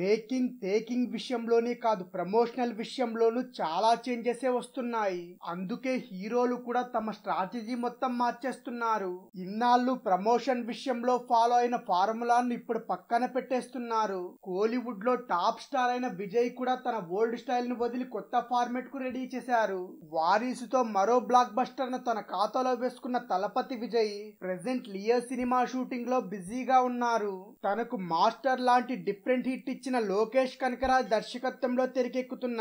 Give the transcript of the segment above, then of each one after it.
Making taking విషయంలోనే కాదు promotional విషయంలోనూ చాలా చేంజెసే వస్తున్నాయి. అందుకే హీరోలు కూడా తమ స్ట్రాటజీ మొత్తం మార్చేస్తున్నారు. ఇన్నాళ్ళు ప్రమోషన్ విషయంలో ఫాలో అయిన ఫార్ములాను ఇప్పుడు పక్కన పెట్టేస్తున్నారు. కోలీవుడ్లో టాప్ స్టార్ అయిన విజయ్ కూడా తన ఓల్డ్ స్టైల్ను వదిలి కొత్త ఫార్మెట్కు రెడీ చేశారు. వారీసుతో మరో బ్లాక్ బస్టర్ను తన ఖాతాలో వేసుకున్న Thalapathy Vijay present Leo cinema షూటింగ్లో బిజీగా ఉన్నారు. తనకు మాస్టర్ లాంటి డిఫరెంట్ హిట్ ఇచ్చిన లోకేష్ కనకరాజ్ దర్శకత్వంలో తెరకెక్కుతున్న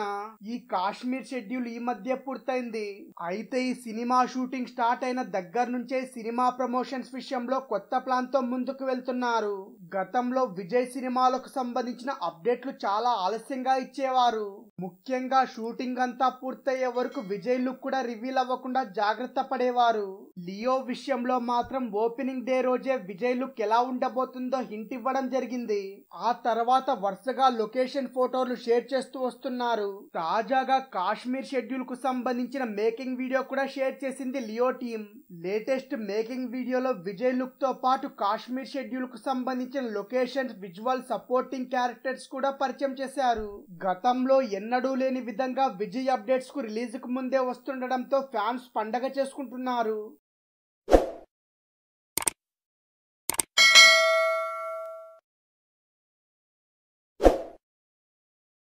ఈ కాశ్మీర్ షెడ్యూల్ ఈ మధ్య పూర్తయింది. అయితే ఈ సినిమా షూటింగ్ స్టార్ట్ అయిన దగ్గర నుంచే సినిమా ప్రమోషన్స్ విషయంలో కొత్త ప్లాన్తో ముందుకు వెళ్తున్నారు. గతంలో విజయ్ సినిమాలకు సంబంధించిన అప్డేట్లు చాలా ఆలస్యంగా ఇచ్చేవారు. ముఖ్యంగా షూటింగ్ అంతా పూర్తయ్యే వరకు విజయ్ లుక్ కూడా రివీల్ అవ్వకుండా జాగ్రత్త పడేవారు. లియో విషయంలో మాత్రం ఓపెనింగ్ డే రోజే విజయ్ లుక్ ఎలా ఉండబోతుందో హింట్ ఇవ్వడం జరిగింది. ఆ తర్వాత వరుసగా లొకేషన్ ఫోటోలు షేర్ చేస్తూ వస్తున్నారు. తాజాగా కాశ్మీర్ షెడ్యూల్కు సంబంధించిన మేకింగ్ వీడియో కూడా షేర్ చేసింది లియో టీమ్. లేటెస్ట్ మేకింగ్ వీడియోలో విజయ్ లుక్తో పాటు కాశ్మీర్ షెడ్యూల్కు సంబంధించిన లొకేషన్స్ విజువల్ సపోర్టింగ్ క్యారెక్టర్స్ కూడా పరిచయం చేశారు. గతంలో ఎన్నడూ లేని విధంగా విజయ్ అప్డేట్స్కు రిలీజ్కు ముందే వస్తుండడంతో ఫ్యాన్స్ పండగ చేసుకుంటున్నారు.